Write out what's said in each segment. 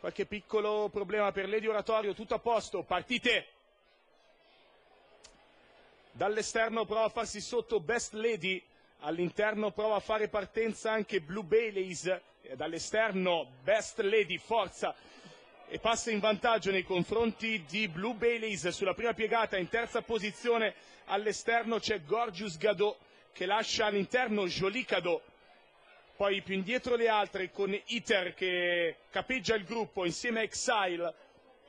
qualche piccolo problema per Lady Oratorio, tutto a posto, partite. Dall'esterno prova a farsi sotto Best Lady, all'interno prova a fare partenza anche Blue Baileys, dall'esterno Best Lady, forza, e passa in vantaggio nei confronti di Blue Baileys sulla prima piegata, in terza posizione all'esterno c'è Gorgius Gadot che lascia all'interno Jolie Cadot poi più indietro le altre con Iter che capeggia il gruppo insieme a Exile,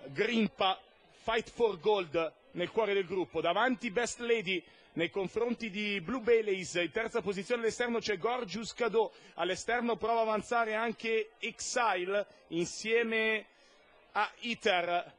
Grimpa, Fight for Gold nel cuore del gruppo, davanti Best Lady nei confronti di Blue Baileys, in terza posizione all'esterno c'è Gorgius Cadot, all'esterno prova a avanzare anche Exile insieme a Iter,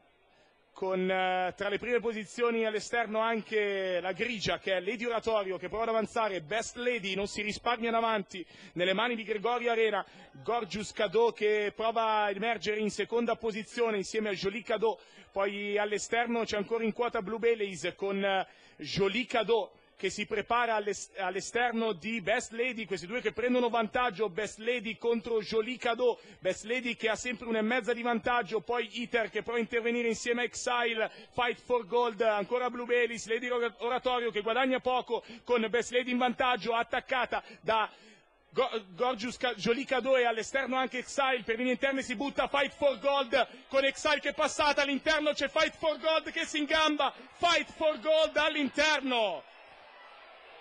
con eh, tra le prime posizioni all'esterno anche la grigia che è Lady Oratorio che prova ad avanzare, Best Lady non si risparmia in avanti nelle mani di Gregorio Arena, Gorgius Cadot che prova a emergere in seconda posizione insieme a Jolie Cadot, poi all'esterno c'è ancora in quota Blue Baileys con eh, Jolie Cadot che si prepara all'esterno di Best Lady, questi due che prendono vantaggio, Best Lady contro Jolie Cadot, Best Lady che ha sempre una e mezza di vantaggio, poi Iter che prova a intervenire insieme a Exile, Fight for Gold, ancora Blue Bellis, Lady Oratorio che guadagna poco con Best Lady in vantaggio, attaccata da Gorgius Jolie Cadot e all'esterno anche Exile, per linee interne si butta Fight for Gold con Exile che è passata, all'interno c'è Fight for Gold che si ingamba, Fight for Gold all'interno!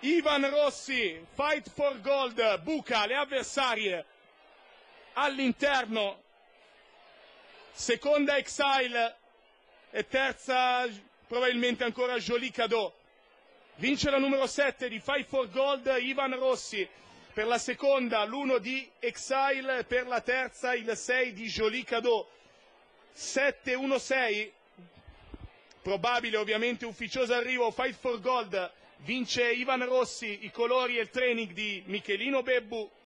Ivan Rossi, Fight for Gold, buca le avversarie. All'interno, seconda Exile e terza probabilmente ancora Jolie Cadot. Vince la numero 7 di Fight for Gold Ivan Rossi, per la seconda l'1 di Exile, per la terza il 6 di Jolie Cadot. 7-1-6, probabile ovviamente ufficioso arrivo, Fight for Gold vince Ivan Rossi, i colori e il training di Michelino Bebbu